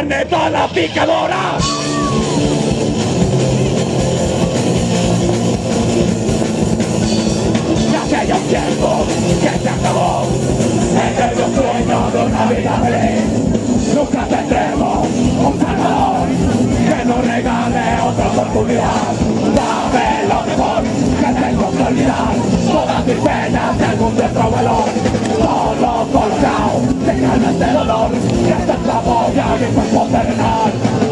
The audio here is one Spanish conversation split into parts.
carne toda picadora. Ya ya un tiempo que se acabó el bello sueño de una vida feliz. Nunca tendremos un salvador que nos regale otra oportunidad. Dame lo mejor que tengo que olvidar. Todas mis penas del mundo es abuelo. Solo boya de.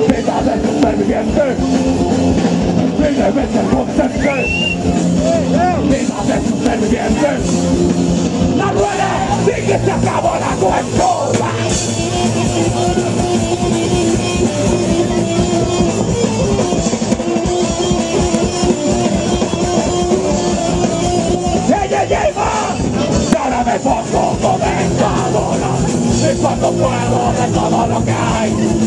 Vida del superviviente. Vida de ser. Vida del superviviente. La rueda sí que se acabó la. Ahora me pongo Y cuando puedo de todo lo que hay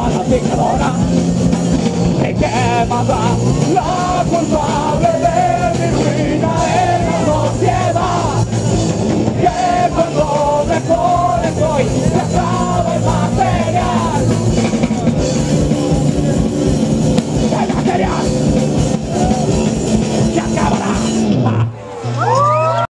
para piccola e che vada la